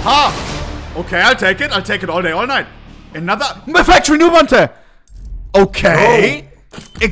Ha! Okay, I'll take it. I'll take it all day, all night. Another factory new Nubante. Okay.